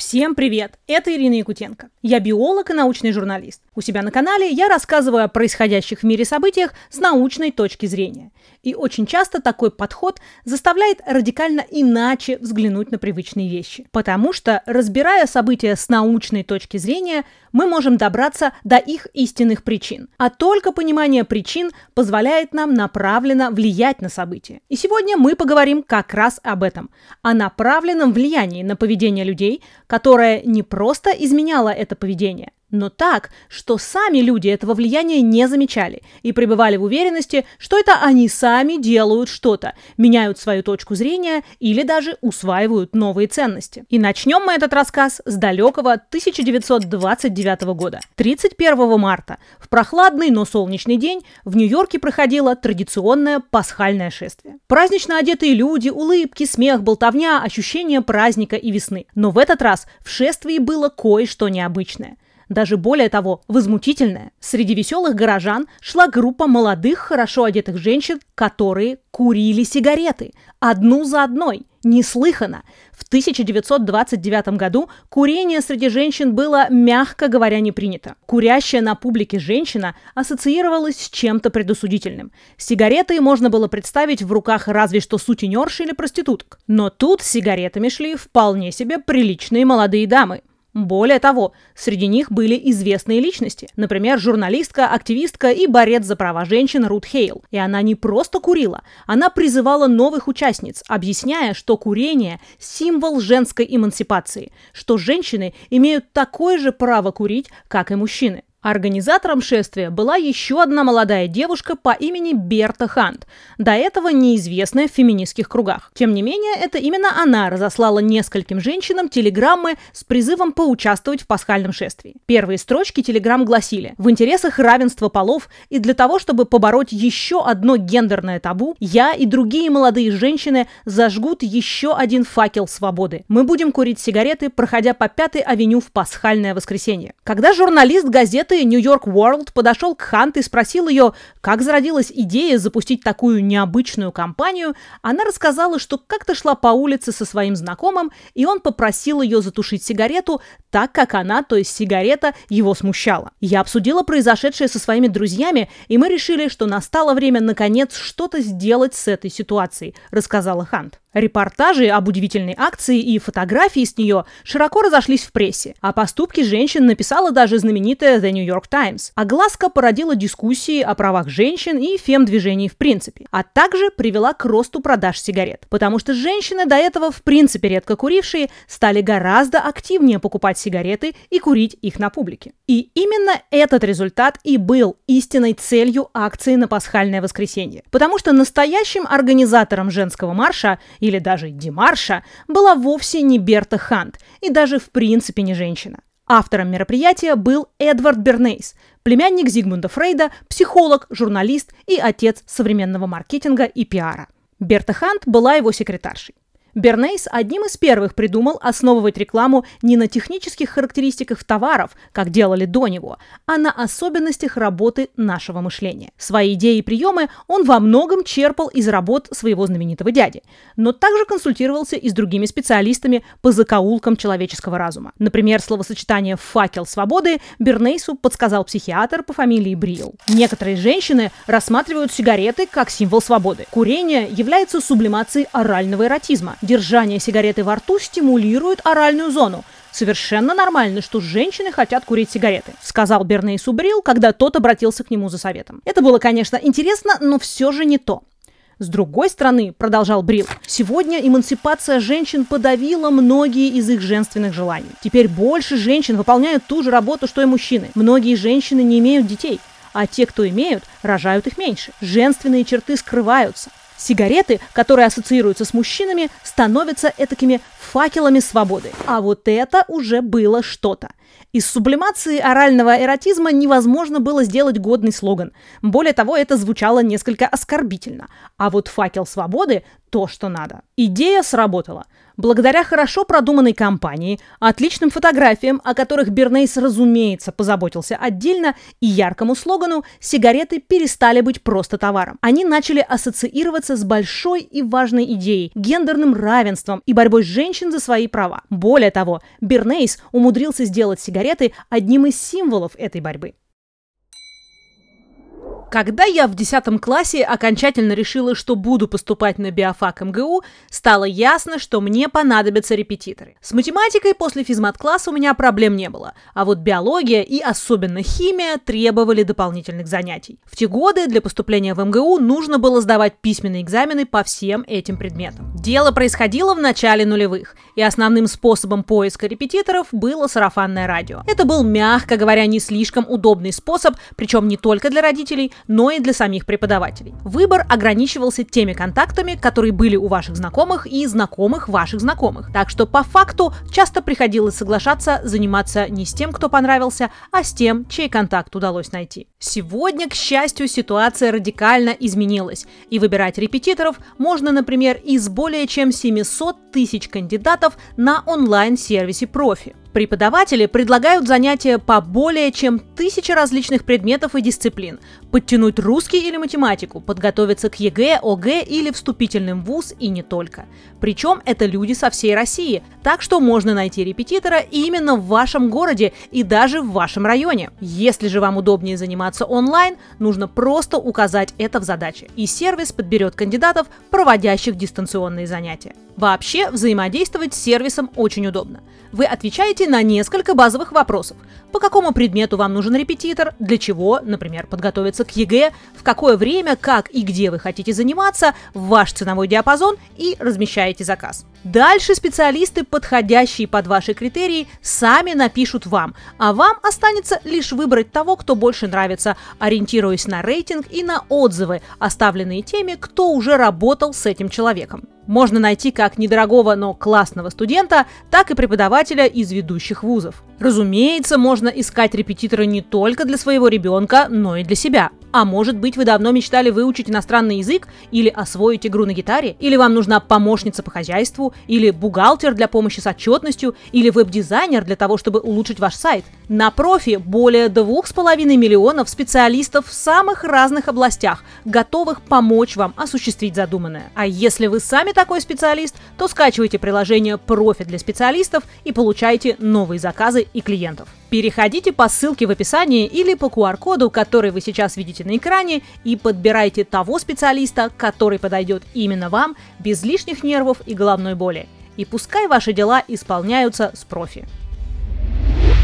Всем привет! Это Ирина Якутенко. Я биолог и научный журналист. У себя на канале я рассказываю о происходящих в мире событиях с научной точки зрения. И очень часто такой подход заставляет радикально иначе взглянуть на привычные вещи. Потому что, разбирая события с научной точки зрения, мы можем добраться до их истинных причин. А только понимание причин позволяет нам направленно влиять на события. И сегодня мы поговорим как раз об этом. О направленном влиянии на поведение людей, которая не просто изменяла это поведение, но так, что сами люди этого влияния не замечали и пребывали в уверенности, что это они сами делают что-то, меняют свою точку зрения или даже усваивают новые ценности. И начнем мы этот рассказ с далекого 1929 года. 31 марта, в прохладный, но солнечный день, в Нью-Йорке проходило традиционное пасхальное шествие. Празднично одетые люди, улыбки, смех, болтовня, ощущение праздника и весны. Но в этот раз в шествии было кое-что необычное – даже более того, возмутительное. Среди веселых горожан шла группа молодых, хорошо одетых женщин, которые курили сигареты. Одну за одной. Неслыханно. В 1929 году курение среди женщин было, мягко говоря, не принято. Курящая на публике женщина ассоциировалась с чем-то предусудительным. Сигареты можно было представить в руках разве что сутенерши или проституток. Но тут сигаретами шли вполне себе приличные молодые дамы. Более того, среди них были известные личности, например, журналистка, активистка и борец за права женщин Рут Хейл. И она не просто курила, она призывала новых участниц, объясняя, что курение – символ женской эмансипации, что женщины имеют такое же право курить, как и мужчины. Организатором шествия была еще одна молодая девушка по имени Берта Хант, до этого неизвестная в феминистских кругах. Тем не менее, это именно она разослала нескольким женщинам телеграммы с призывом поучаствовать в пасхальном шествии. Первые строчки телеграмм гласили «В интересах равенства полов и для того, чтобы побороть еще одно гендерное табу, я и другие молодые женщины зажгут еще один факел свободы. Мы будем курить сигареты, проходя по Пятой авеню в пасхальное воскресенье». Когда журналист газеты газеты New York World подошел к Хант и спросил ее, как зародилась идея запустить такую необычную кампанию, она рассказала, что как-то шла по улице со своим знакомым, и он попросил ее затушить сигарету, так как она, то есть сигарета, его смущала. Я обсудила произошедшее со своими друзьями, и мы решили, что настало время наконец что-то сделать с этой ситуацией, рассказала Хант. Репортажи об удивительной акции и фотографии с нее широко разошлись в прессе. О поступке женщин написала даже знаменитая The New York Times. Огласка породила дискуссии о правах женщин и фем-движении в принципе, а также привела к росту продаж сигарет. Потому что женщины, до этого в принципе редко курившие, стали гораздо активнее покупать сигареты и курить их на публике. И именно этот результат и был истинной целью акции на пасхальное воскресенье. Потому что настоящим организатором женского марша или даже Демарша, была вовсе не Берта Хант и даже в принципе не женщина. Автором мероприятия был Эдвард Бернейс, племянник Зигмунда Фрейда, психолог, журналист и отец современного маркетинга и пиара. Берта Хант была его секретаршей. Бернейс одним из первых придумал основывать рекламу не на технических характеристиках товаров, как делали до него, а на особенностях работы нашего мышления. Свои идеи и приемы он во многом черпал из работ своего знаменитого дяди, но также консультировался и с другими специалистами по закоулкам человеческого разума. Например, словосочетание «факел свободы» Бернейсу подсказал психиатр по фамилии Брил. Некоторые женщины рассматривают сигареты как символ свободы. Курение является сублимацией орального эротизма, Держание сигареты во рту стимулирует оральную зону. Совершенно нормально, что женщины хотят курить сигареты, сказал Берней Субрил, когда тот обратился к нему за советом. Это было, конечно, интересно, но все же не то. С другой стороны, продолжал Брил, сегодня эмансипация женщин подавила многие из их женственных желаний. Теперь больше женщин выполняют ту же работу, что и мужчины. Многие женщины не имеют детей, а те, кто имеют, рожают их меньше. Женственные черты скрываются. Сигареты, которые ассоциируются с мужчинами, становятся этакими факелами свободы. А вот это уже было что-то. Из сублимации орального эротизма невозможно было сделать годный слоган. Более того, это звучало несколько оскорбительно. А вот факел свободы – то, что надо. Идея сработала. Благодаря хорошо продуманной кампании, отличным фотографиям, о которых Бернейс, разумеется, позаботился отдельно, и яркому слогану, сигареты перестали быть просто товаром. Они начали ассоциироваться с большой и важной идеей – гендерным равенством и борьбой женщин за свои права. Более того, Бернейс умудрился сделать сигареты одним из символов этой борьбы. Когда я в 10 классе окончательно решила, что буду поступать на биофак МГУ, стало ясно, что мне понадобятся репетиторы. С математикой после физмат-класса у меня проблем не было, а вот биология и особенно химия требовали дополнительных занятий. В те годы для поступления в МГУ нужно было сдавать письменные экзамены по всем этим предметам. Дело происходило в начале нулевых, и основным способом поиска репетиторов было сарафанное радио. Это был, мягко говоря, не слишком удобный способ, причем не только для родителей, но и для самих преподавателей. Выбор ограничивался теми контактами, которые были у ваших знакомых и знакомых ваших знакомых. Так что по факту часто приходилось соглашаться заниматься не с тем, кто понравился, а с тем, чей контакт удалось найти. Сегодня, к счастью, ситуация радикально изменилась, и выбирать репетиторов можно, например, из более чем 700 тысяч кандидатов на онлайн-сервисе профи. Преподаватели предлагают занятия по более чем тысяче различных предметов и дисциплин, подтянуть русский или математику, подготовиться к ЕГЭ, ОГЭ или вступительным ВУЗ и не только. Причем это люди со всей России, так что можно найти репетитора именно в вашем городе и даже в вашем районе. Если же вам удобнее заниматься онлайн, нужно просто указать это в задаче, и сервис подберет кандидатов, проводящих дистанционные занятия. Вообще, взаимодействовать с сервисом очень удобно. Вы отвечаете на несколько базовых вопросов. По какому предмету вам нужен репетитор, для чего, например, подготовиться к ЕГЭ, в какое время, как и где вы хотите заниматься, ваш ценовой диапазон и размещаете заказ. Дальше специалисты, подходящие под ваши критерии, сами напишут вам, а вам останется лишь выбрать того, кто больше нравится, ориентируясь на рейтинг и на отзывы, оставленные теми, кто уже работал с этим человеком. Можно найти как недорогого, но классного студента, так и преподавателя из ведущих вузов. Разумеется, можно искать репетитора не только для своего ребенка, но и для себя. А может быть, вы давно мечтали выучить иностранный язык или освоить игру на гитаре, или вам нужна помощница по хозяйству, или бухгалтер для помощи с отчетностью, или веб-дизайнер для того, чтобы улучшить ваш сайт. На профи более двух с половиной миллионов специалистов в самых разных областях, готовых помочь вам осуществить задуманное. А если вы сами такой специалист, то скачивайте приложение «Профи для специалистов» и получайте новые заказы и клиентов. Переходите по ссылке в описании или по QR-коду, который вы сейчас видите на экране, и подбирайте того специалиста, который подойдет именно вам, без лишних нервов и головной боли. И пускай ваши дела исполняются с профи.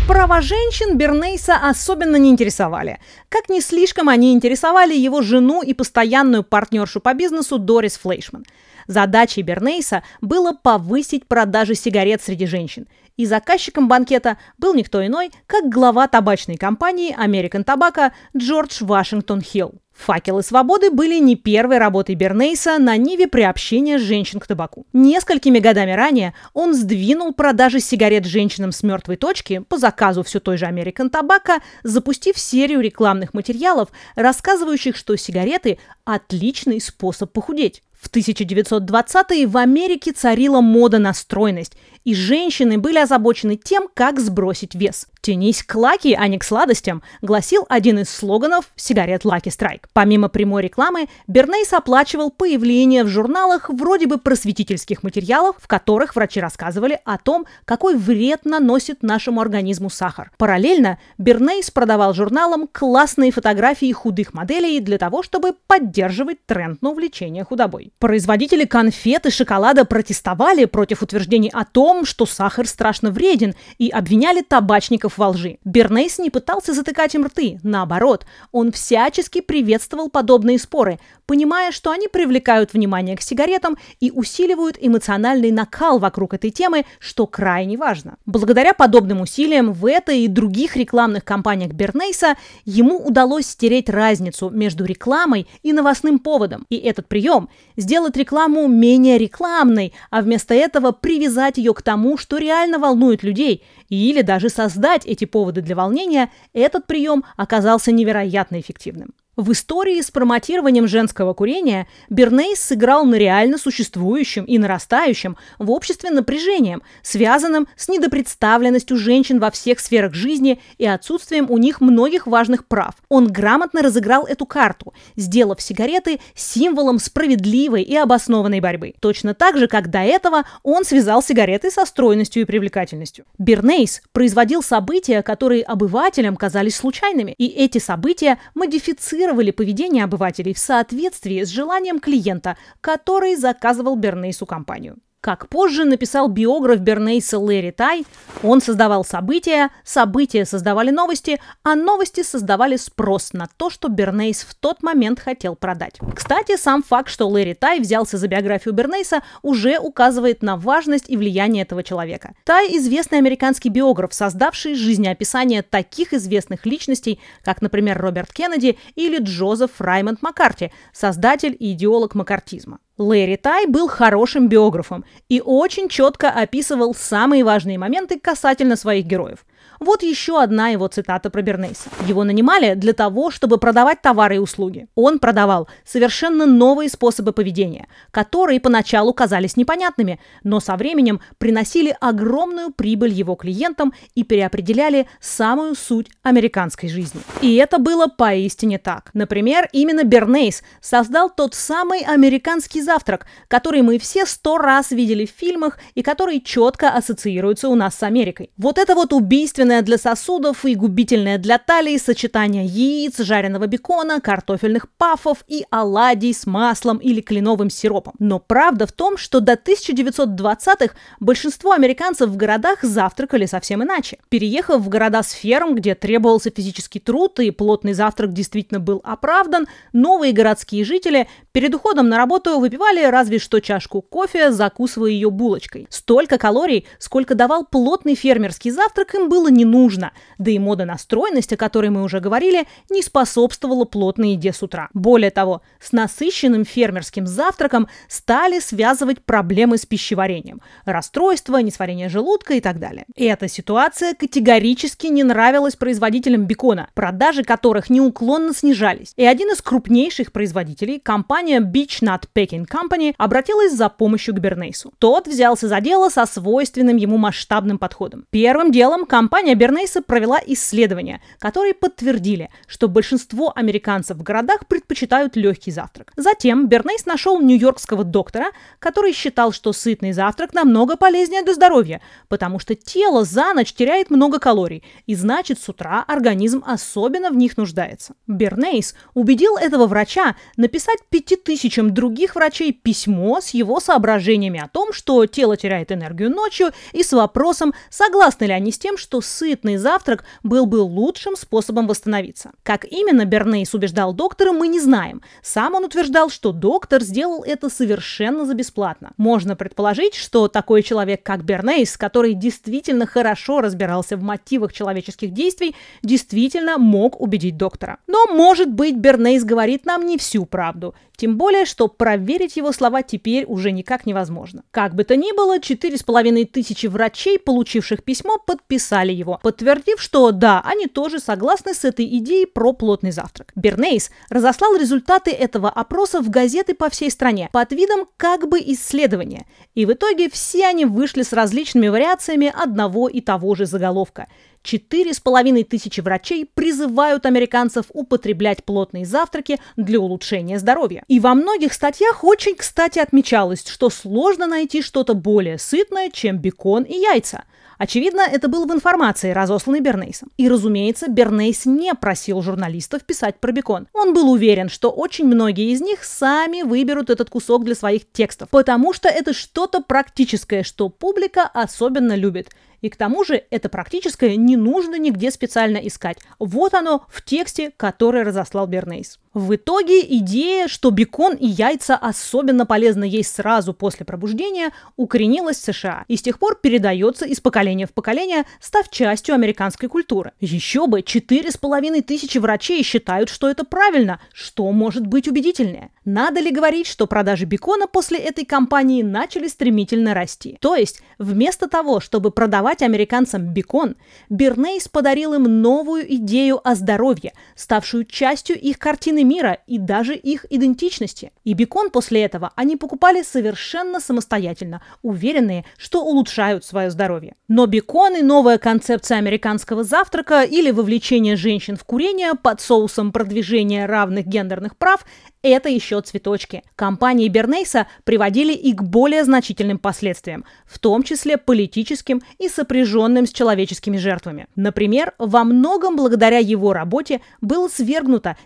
Права женщин Бернейса особенно не интересовали. Как не слишком они интересовали его жену и постоянную партнершу по бизнесу Дорис Флейшман. Задачей Бернейса было повысить продажи сигарет среди женщин. И заказчиком банкета был никто иной, как глава табачной компании American Tobacco Джордж Вашингтон Хилл. «Факелы свободы» были не первой работой Бернейса на ниве приобщения женщин к табаку. Несколькими годами ранее он сдвинул продажи сигарет женщинам с мертвой точки по заказу все той же American Tobacco, запустив серию рекламных материалов, рассказывающих, что сигареты – отличный способ похудеть. В 1920-е в Америке царила мода на стройность, и женщины были озабочены тем, как сбросить вес. «Тянись к лаки, а не к сладостям», гласил один из слоганов сигарет Lucky Strike. Помимо прямой рекламы, Бернейс оплачивал появление в журналах вроде бы просветительских материалов, в которых врачи рассказывали о том, какой вред наносит нашему организму сахар. Параллельно Бернейс продавал журналам классные фотографии худых моделей для того, чтобы поддерживать тренд на увлечение худобой. Производители конфет и шоколада протестовали против утверждений о том, что сахар страшно вреден, и обвиняли табачников во лжи. Бернейс не пытался затыкать им рты, наоборот, он всячески приветствовал подобные споры, понимая, что они привлекают внимание к сигаретам и усиливают эмоциональный накал вокруг этой темы, что крайне важно. Благодаря подобным усилиям в этой и других рекламных кампаниях Бернейса ему удалось стереть разницу между рекламой и новостным поводом. И этот прием – сделать рекламу менее рекламной, а вместо этого привязать ее к тому, что реально волнует людей, или даже создать эти поводы для волнения, этот прием оказался невероятно эффективным. В истории с промотированием женского курения Бернейс сыграл на реально существующем и нарастающем в обществе напряжением, связанным с недопредставленностью женщин во всех сферах жизни и отсутствием у них многих важных прав. Он грамотно разыграл эту карту, сделав сигареты символом справедливой и обоснованной борьбы. Точно так же, как до этого он связал сигареты со стройностью и привлекательностью. Бернейс производил события, которые обывателям казались случайными, и эти события модифицировали корректировали поведение обывателей в соответствии с желанием клиента, который заказывал Бернейсу компанию. Как позже написал биограф Бернейса Лэри Тай, он создавал события, события создавали новости, а новости создавали спрос на то, что Бернейс в тот момент хотел продать. Кстати, сам факт, что Лэри Тай взялся за биографию Бернейса, уже указывает на важность и влияние этого человека. Тай – известный американский биограф, создавший жизнеописание таких известных личностей, как, например, Роберт Кеннеди или Джозеф Раймонд Маккарти, создатель и идеолог маккартизма. Лэри Тай был хорошим биографом и очень четко описывал самые важные моменты касательно своих героев – вот еще одна его цитата про Бернейса. Его нанимали для того, чтобы продавать товары и услуги. Он продавал совершенно новые способы поведения, которые поначалу казались непонятными, но со временем приносили огромную прибыль его клиентам и переопределяли самую суть американской жизни. И это было поистине так. Например, именно Бернейс создал тот самый американский завтрак, который мы все сто раз видели в фильмах и который четко ассоциируется у нас с Америкой. Вот это вот убийственное Губительное для сосудов и губительное для талии сочетание яиц, жареного бекона, картофельных пафов и оладий с маслом или кленовым сиропом. Но правда в том, что до 1920-х большинство американцев в городах завтракали совсем иначе. Переехав в города с ферм, где требовался физический труд и плотный завтрак действительно был оправдан, новые городские жители перед уходом на работу выпивали разве что чашку кофе, закусывая ее булочкой. Столько калорий, сколько давал плотный фермерский завтрак, им было не нужно, да и мода на стройность, о которой мы уже говорили, не способствовала плотной еде с утра. Более того, с насыщенным фермерским завтраком стали связывать проблемы с пищеварением, расстройства, несварение желудка и так далее. И эта ситуация категорически не нравилась производителям бекона, продажи которых неуклонно снижались. И один из крупнейших производителей, компания Beach Nut Packing Company, обратилась за помощью к Бернейсу. Тот взялся за дело со свойственным ему масштабным подходом. Первым делом компания Компания Бернейса провела исследования, которые подтвердили, что большинство американцев в городах предпочитают легкий завтрак. Затем Бернейс нашел нью-йоркского доктора, который считал, что сытный завтрак намного полезнее для здоровья, потому что тело за ночь теряет много калорий, и значит с утра организм особенно в них нуждается. Бернейс убедил этого врача написать пяти тысячам других врачей письмо с его соображениями о том, что тело теряет энергию ночью, и с вопросом, согласны ли они с тем, что сытный завтрак был бы лучшим способом восстановиться. Как именно Бернейс убеждал доктора, мы не знаем. Сам он утверждал, что доктор сделал это совершенно за бесплатно. Можно предположить, что такой человек, как Бернейс, который действительно хорошо разбирался в мотивах человеческих действий, действительно мог убедить доктора. Но, может быть, Бернейс говорит нам не всю правду. Тем более, что проверить его слова теперь уже никак невозможно. Как бы то ни было, четыре с половиной тысячи врачей, получивших письмо, подписали его, подтвердив, что да, они тоже согласны с этой идеей про плотный завтрак. Бернейс разослал результаты этого опроса в газеты по всей стране под видом как бы исследования. И в итоге все они вышли с различными вариациями одного и того же заголовка – Четыре с половиной тысячи врачей призывают американцев употреблять плотные завтраки для улучшения здоровья. И во многих статьях очень, кстати, отмечалось, что сложно найти что-то более сытное, чем бекон и яйца – Очевидно, это было в информации, разосланной Бернейсом. И, разумеется, Бернейс не просил журналистов писать про бекон. Он был уверен, что очень многие из них сами выберут этот кусок для своих текстов, потому что это что-то практическое, что публика особенно любит. И к тому же это практическое не нужно нигде специально искать. Вот оно в тексте, который разослал Бернейс. В итоге идея, что бекон и яйца особенно полезно есть сразу после пробуждения, укоренилась в США и с тех пор передается из поколения в поколение, став частью американской культуры. Еще бы, четыре с половиной тысячи врачей считают, что это правильно. Что может быть убедительнее? Надо ли говорить, что продажи бекона после этой кампании начали стремительно расти? То есть, вместо того, чтобы продавать американцам бекон, Бернейс подарил им новую идею о здоровье, ставшую частью их картины мира и даже их идентичности. И бекон после этого они покупали совершенно самостоятельно, уверенные, что улучшают свое здоровье. Но бекон и новая концепция американского завтрака или вовлечение женщин в курение под соусом продвижения равных гендерных прав это еще цветочки. Компании Бернейса приводили и к более значительным последствиям, в том числе политическим и сопряженным с человеческими жертвами. Например, во многом благодаря его работе было свергнуто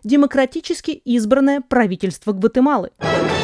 демократически избранное правительство Гватемалы.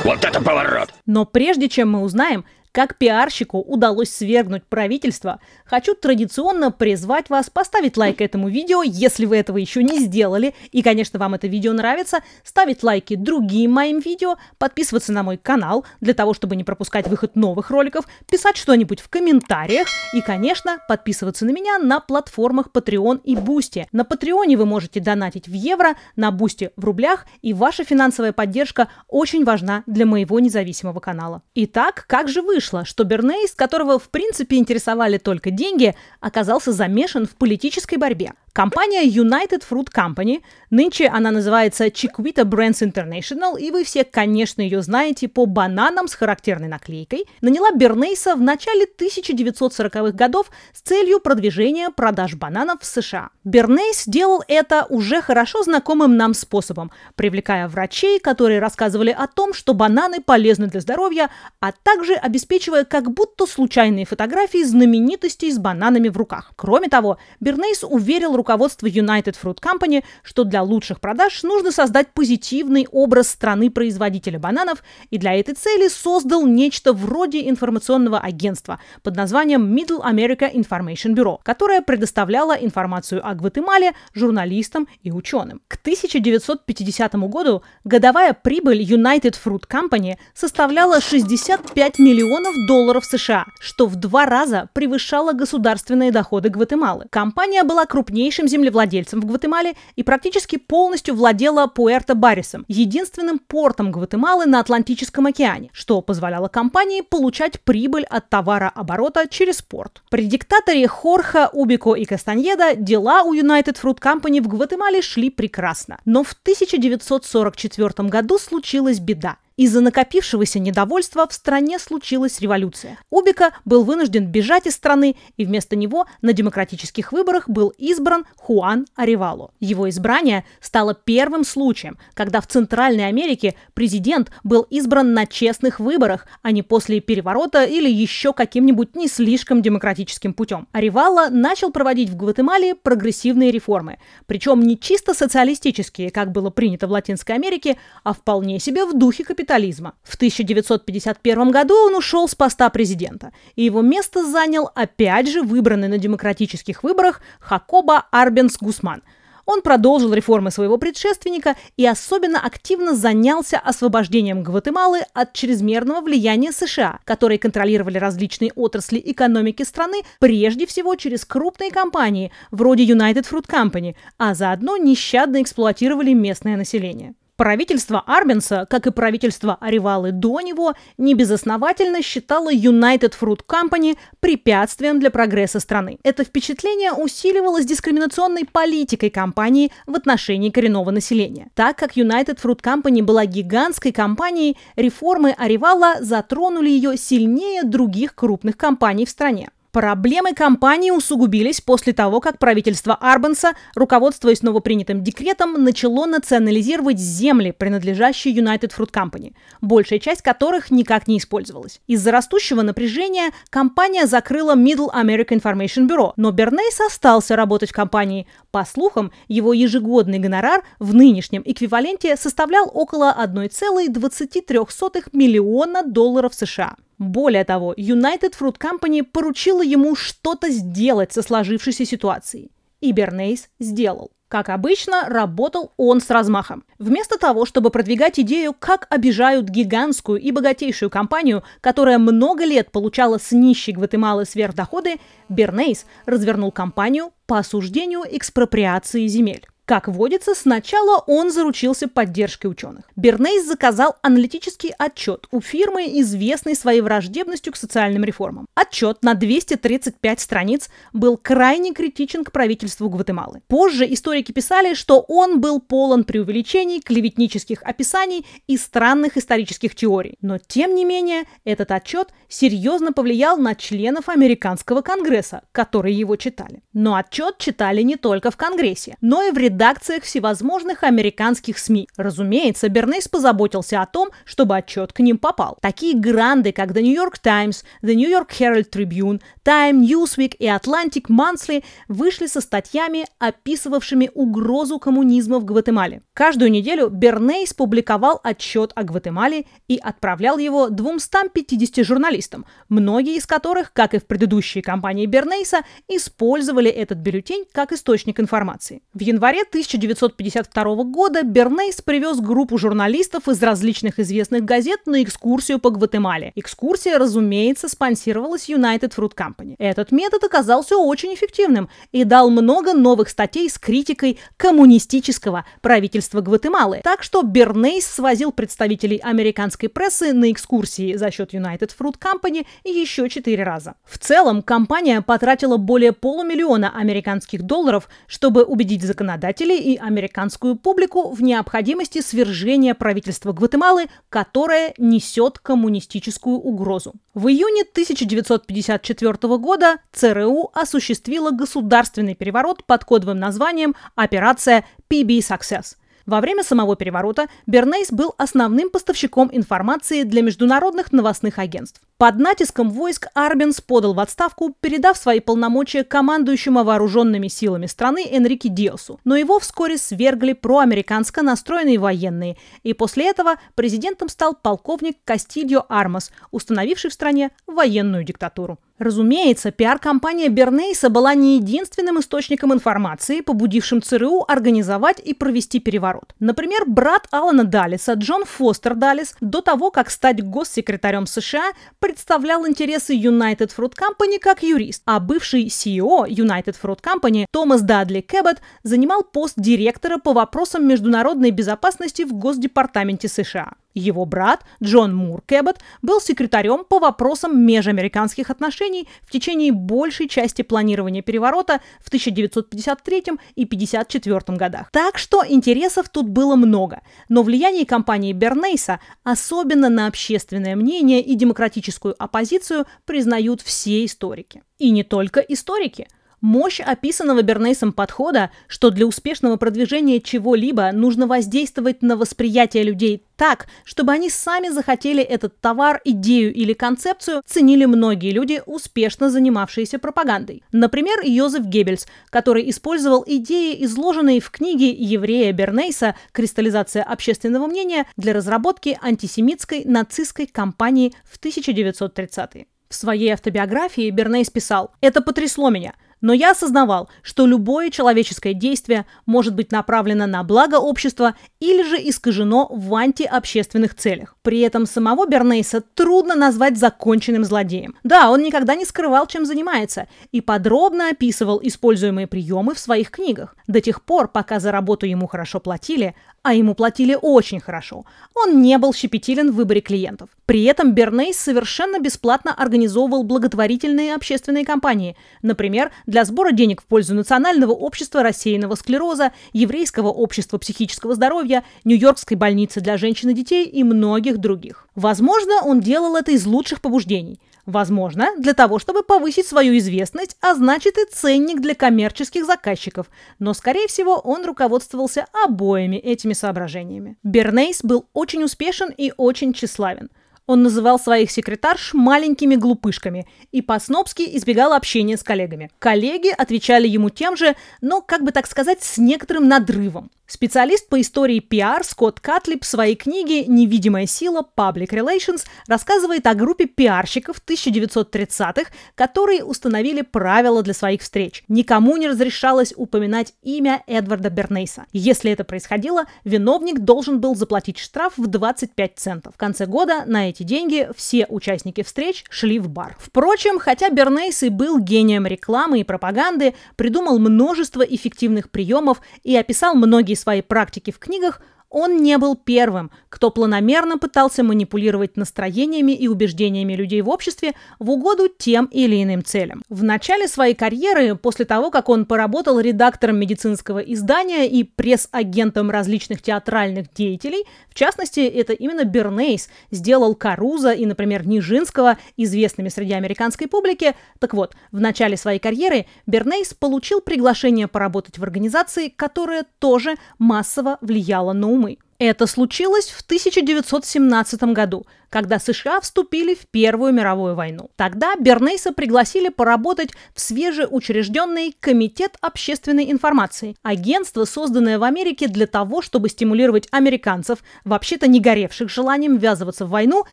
Вот это поворот! Но прежде чем мы узнаем, как пиарщику удалось свергнуть правительство, хочу традиционно призвать вас поставить лайк этому видео, если вы этого еще не сделали, и, конечно, вам это видео нравится, ставить лайки другим моим видео, подписываться на мой канал для того, чтобы не пропускать выход новых роликов, писать что-нибудь в комментариях и, конечно, подписываться на меня на платформах Patreon и Boosty. На Патреоне вы можете донатить в евро, на Boosty в рублях, и ваша финансовая поддержка очень важна для моего независимого канала. Итак, как же вышло? Вышло, что Бернейс, которого в принципе интересовали только деньги, оказался замешан в политической борьбе. Компания United Fruit Company, нынче она называется Chiquita Brands International, и вы все, конечно, ее знаете по бананам с характерной наклейкой, наняла Бернейса в начале 1940-х годов с целью продвижения продаж бананов в США. Бернейс делал это уже хорошо знакомым нам способом, привлекая врачей, которые рассказывали о том, что бананы полезны для здоровья, а также обеспечивая как будто случайные фотографии знаменитостей с бананами в руках. Кроме того, Бернейс уверил руководство United Fruit Company, что для лучших продаж нужно создать позитивный образ страны-производителя бананов, и для этой цели создал нечто вроде информационного агентства под названием Middle America Information Bureau, которое предоставляло информацию о Гватемале журналистам и ученым. К 1950 году годовая прибыль United Fruit Company составляла 65 миллионов долларов США, что в два раза превышало государственные доходы Гватемалы. Компания была крупнейшим землевладельцем в Гватемале и практически полностью владела Пуэрто-Барисом, единственным портом Гватемалы на Атлантическом океане, что позволяло компании получать прибыль от товарооборота через порт. При диктаторе Хорха, Убико и Кастаньеда дела у United Fruit Company в Гватемале шли прекрасно. Но в 1944 году случилась беда. Из-за накопившегося недовольства в стране случилась революция. Убика был вынужден бежать из страны, и вместо него на демократических выборах был избран Хуан Аревало. Его избрание стало первым случаем, когда в Центральной Америке президент был избран на честных выборах, а не после переворота или еще каким-нибудь не слишком демократическим путем. Аревало начал проводить в Гватемале прогрессивные реформы, причем не чисто социалистические, как было принято в Латинской Америке, а вполне себе в духе капитализма капитализма. В 1951 году он ушел с поста президента, и его место занял опять же выбранный на демократических выборах Хакоба Арбенс Гусман – он продолжил реформы своего предшественника и особенно активно занялся освобождением Гватемалы от чрезмерного влияния США, которые контролировали различные отрасли экономики страны, прежде всего через крупные компании, вроде United Fruit Company, а заодно нещадно эксплуатировали местное население. Правительство Арбенса, как и правительство Аривалы до него, небезосновательно считало United Fruit Company препятствием для прогресса страны. Это впечатление усиливалось дискриминационной политикой компании в отношении коренного населения. Так как United Fruit Company была гигантской компанией, реформы Аривала затронули ее сильнее других крупных компаний в стране. Проблемы компании усугубились после того, как правительство Арбанса, руководствуясь новопринятым декретом, начало национализировать земли, принадлежащие United Fruit Company, большая часть которых никак не использовалась. Из-за растущего напряжения компания закрыла Middle America Information Bureau, но Бернейс остался работать в компании. По слухам, его ежегодный гонорар в нынешнем эквиваленте составлял около 1,23 миллиона долларов США. Более того, United Fruit Company поручила ему что-то сделать со сложившейся ситуацией. И Бернейс сделал. Как обычно, работал он с размахом. Вместо того, чтобы продвигать идею, как обижают гигантскую и богатейшую компанию, которая много лет получала с нищей Гватемалы сверхдоходы, Бернейс развернул кампанию по осуждению экспроприации земель. Как водится, сначала он заручился поддержкой ученых. Бернейс заказал аналитический отчет у фирмы, известной своей враждебностью к социальным реформам. Отчет на 235 страниц был крайне критичен к правительству Гватемалы. Позже историки писали, что он был полон преувеличений, клеветнических описаний и странных исторических теорий. Но, тем не менее, этот отчет серьезно повлиял на членов американского конгресса, которые его читали. Но отчет читали не только в Конгрессе, но и в редакциях всевозможных американских СМИ. Разумеется, Бернейс позаботился о том, чтобы отчет к ним попал. Такие гранды, как The New York Times, The New York Herald Tribune, Time, Newsweek и Atlantic Monthly вышли со статьями, описывавшими угрозу коммунизма в Гватемале. Каждую неделю Бернейс публиковал отчет о Гватемале и отправлял его 250 журналистам, многие из которых, как и в предыдущей кампании Бернейса, использовали этот бюллетень как источник информации. В январе 1952 года Бернейс привез группу журналистов из различных известных газет на экскурсию по Гватемале. Экскурсия, разумеется, спонсировалась United Fruit Company. Этот метод оказался очень эффективным и дал много новых статей с критикой коммунистического правительства Гватемалы. Так что Бернейс свозил представителей американской прессы на экскурсии за счет United Fruit Company еще четыре раза. В целом, компания потратила более полумиллиона американских долларов, чтобы убедить законодателей и американскую публику в необходимости свержения правительства Гватемалы, которое несет коммунистическую угрозу. В июне 1954 года ЦРУ осуществила государственный переворот под кодовым названием «Операция PB Success». Во время самого переворота Бернейс был основным поставщиком информации для международных новостных агентств. Под натиском войск Арбенс подал в отставку, передав свои полномочия командующему вооруженными силами страны Энрике Диосу. Но его вскоре свергли проамериканско настроенные военные, и после этого президентом стал полковник Кастильо Армас, установивший в стране военную диктатуру. Разумеется, пиар-компания Бернейса была не единственным источником информации, побудившим ЦРУ организовать и провести переворот. Например, брат Алана Даллиса, Джон Фостер Даллис, до того, как стать госсекретарем США, представлял интересы United Fruit Company как юрист, а бывший CEO United Fruit Company Томас Дадли Кэббет занимал пост директора по вопросам международной безопасности в Госдепартаменте США. Его брат Джон Мур Кэббот был секретарем по вопросам межамериканских отношений в течение большей части планирования переворота в 1953 и 1954 годах. Так что интересов тут было много, но влияние компании Бернейса, особенно на общественное мнение и демократическую оппозицию, признают все историки. И не только историки – Мощь описанного Бернейсом подхода, что для успешного продвижения чего-либо нужно воздействовать на восприятие людей так, чтобы они сами захотели этот товар, идею или концепцию, ценили многие люди, успешно занимавшиеся пропагандой. Например, Йозеф Геббельс, который использовал идеи, изложенные в книге еврея Бернейса «Кристаллизация общественного мнения» для разработки антисемитской нацистской кампании в 1930-е. В своей автобиографии Бернейс писал «Это потрясло меня – но я осознавал, что любое человеческое действие может быть направлено на благо общества или же искажено в антиобщественных целях. При этом самого Бернейса трудно назвать законченным злодеем. Да, он никогда не скрывал, чем занимается, и подробно описывал используемые приемы в своих книгах. До тех пор, пока за работу ему хорошо платили, а ему платили очень хорошо, он не был щепетилен в выборе клиентов. При этом Бернейс совершенно бесплатно организовывал благотворительные общественные кампании, например, для сбора денег в пользу Национального общества рассеянного склероза, Еврейского общества психического здоровья, Нью-Йоркской больницы для женщин и детей и многих других. Возможно, он делал это из лучших побуждений. Возможно, для того, чтобы повысить свою известность, а значит и ценник для коммерческих заказчиков. Но, скорее всего, он руководствовался обоими этими соображениями. Бернейс был очень успешен и очень тщеславен – он называл своих секретарш маленькими глупышками и по-снобски избегал общения с коллегами. Коллеги отвечали ему тем же, но, как бы так сказать, с некоторым надрывом. Специалист по истории пиар Скотт Катлип в своей книге «Невидимая сила. Public Relations» рассказывает о группе пиарщиков 1930-х, которые установили правила для своих встреч. Никому не разрешалось упоминать имя Эдварда Бернейса. Если это происходило, виновник должен был заплатить штраф в 25 центов. В конце года на эти деньги все участники встреч шли в бар. Впрочем, хотя Бернейс и был гением рекламы и пропаганды, придумал множество эффективных приемов и описал многие своей практики в книгах, он не был первым, кто планомерно пытался манипулировать настроениями и убеждениями людей в обществе в угоду тем или иным целям. В начале своей карьеры, после того, как он поработал редактором медицинского издания и пресс-агентом различных театральных деятелей, в частности, это именно Бернейс сделал Каруза и, например, Нижинского известными среди американской публики. Так вот, в начале своей карьеры Бернейс получил приглашение поработать в организации, которая тоже массово влияла на умы. Это случилось в 1917 году, когда США вступили в Первую мировую войну. Тогда Бернейса пригласили поработать в свежеучрежденный Комитет общественной информации, агентство, созданное в Америке для того, чтобы стимулировать американцев, вообще-то не горевших желанием ввязываться в войну,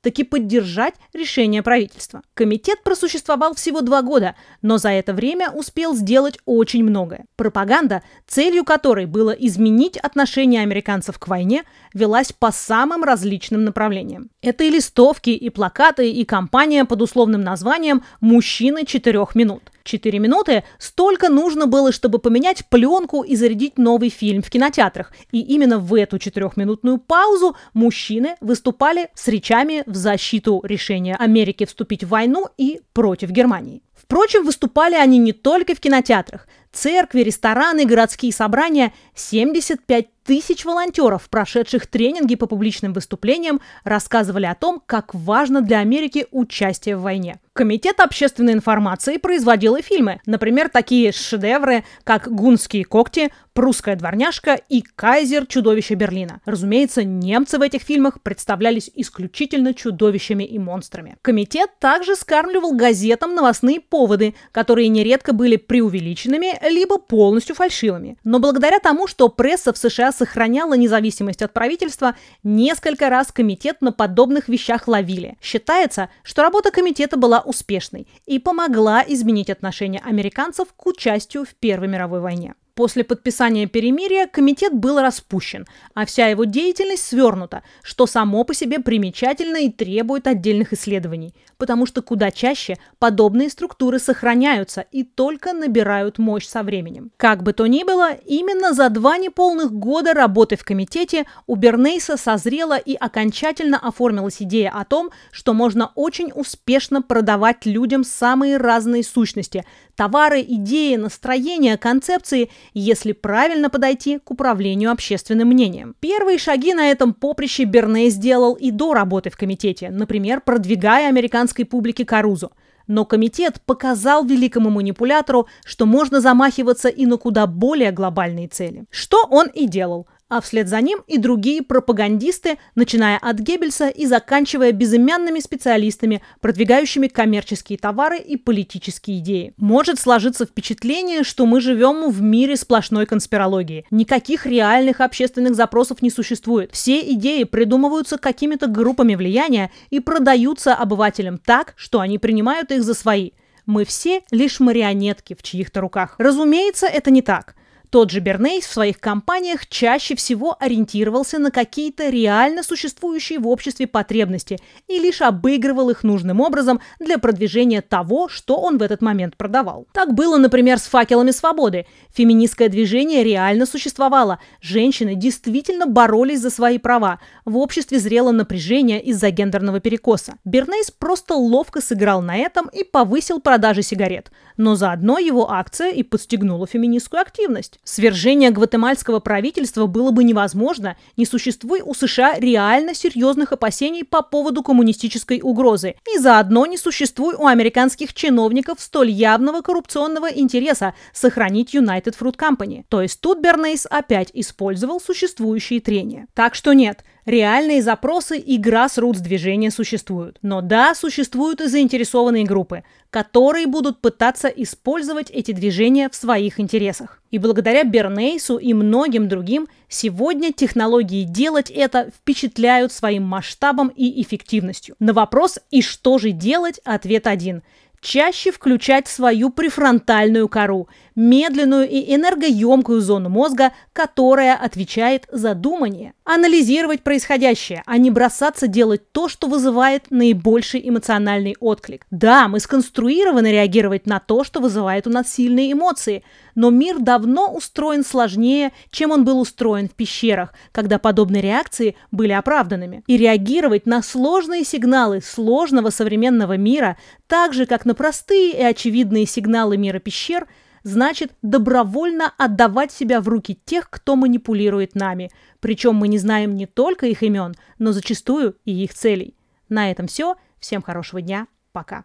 таки поддержать решение правительства. Комитет просуществовал всего два года, но за это время успел сделать очень многое. Пропаганда, целью которой было изменить отношение американцев к войне, велась по самым различным направлениям. Это и листовки, и плакаты, и кампания под условным названием «Мужчины четырех минут». Четыре минуты столько нужно было, чтобы поменять пленку и зарядить новый фильм в кинотеатрах. И именно в эту четырехминутную паузу мужчины выступали с речами в защиту решения Америки вступить в войну и против Германии. Впрочем, выступали они не только в кинотеатрах. Церкви, рестораны, городские собрания, 75 тысяч волонтеров, прошедших тренинги по публичным выступлениям, рассказывали о том, как важно для Америки участие в войне. Комитет общественной информации производил и фильмы. Например, такие шедевры, как «Гунские когти», «Прусская дворняжка» и «Кайзер. Чудовище Берлина». Разумеется, немцы в этих фильмах представлялись исключительно чудовищами и монстрами. Комитет также скармливал газетам новостные поводы, которые нередко были преувеличенными, либо полностью фальшивыми. Но благодаря тому, что пресса в США сохраняла независимость от правительства, несколько раз комитет на подобных вещах ловили. Считается, что работа комитета была успешной и помогла изменить отношение американцев к участию в Первой мировой войне. После подписания перемирия комитет был распущен, а вся его деятельность свернута, что само по себе примечательно и требует отдельных исследований, потому что куда чаще подобные структуры сохраняются и только набирают мощь со временем. Как бы то ни было, именно за два неполных года работы в комитете у Бернейса созрела и окончательно оформилась идея о том, что можно очень успешно продавать людям самые разные сущности – товары, идеи, настроения, концепции – если правильно подойти к управлению общественным мнением. Первые шаги на этом поприще Берне сделал и до работы в комитете, например, продвигая американской публике Карузу. Но комитет показал великому манипулятору, что можно замахиваться и на куда более глобальные цели. Что он и делал а вслед за ним и другие пропагандисты, начиная от Геббельса и заканчивая безымянными специалистами, продвигающими коммерческие товары и политические идеи. Может сложиться впечатление, что мы живем в мире сплошной конспирологии. Никаких реальных общественных запросов не существует. Все идеи придумываются какими-то группами влияния и продаются обывателям так, что они принимают их за свои. Мы все лишь марионетки в чьих-то руках. Разумеется, это не так. Тот же Бернейс в своих кампаниях чаще всего ориентировался на какие-то реально существующие в обществе потребности и лишь обыгрывал их нужным образом для продвижения того, что он в этот момент продавал. Так было, например, с факелами свободы. Феминистское движение реально существовало. Женщины действительно боролись за свои права. В обществе зрело напряжение из-за гендерного перекоса. Бернейс просто ловко сыграл на этом и повысил продажи сигарет. Но заодно его акция и подстегнула феминистскую активность. Свержение гватемальского правительства было бы невозможно, не существуя у США реально серьезных опасений по поводу коммунистической угрозы, и заодно не существуя у американских чиновников столь явного коррупционного интереса сохранить United Fruit Company. То есть тут Бернейс опять использовал существующие трения. Так что нет, Реальные запросы и grassroots движения существуют. Но да, существуют и заинтересованные группы, которые будут пытаться использовать эти движения в своих интересах. И благодаря Бернейсу и многим другим сегодня технологии делать это впечатляют своим масштабом и эффективностью. На вопрос «и что же делать?» ответ один – чаще включать свою префронтальную кору, медленную и энергоемкую зону мозга, которая отвечает за думание. Анализировать происходящее, а не бросаться делать то, что вызывает наибольший эмоциональный отклик. Да, мы сконструированы реагировать на то, что вызывает у нас сильные эмоции, но мир давно устроен сложнее, чем он был устроен в пещерах, когда подобные реакции были оправданными. И реагировать на сложные сигналы сложного современного мира, так же, как на простые и очевидные сигналы мира пещер, значит добровольно отдавать себя в руки тех, кто манипулирует нами. Причем мы не знаем не только их имен, но зачастую и их целей. На этом все. Всем хорошего дня. Пока.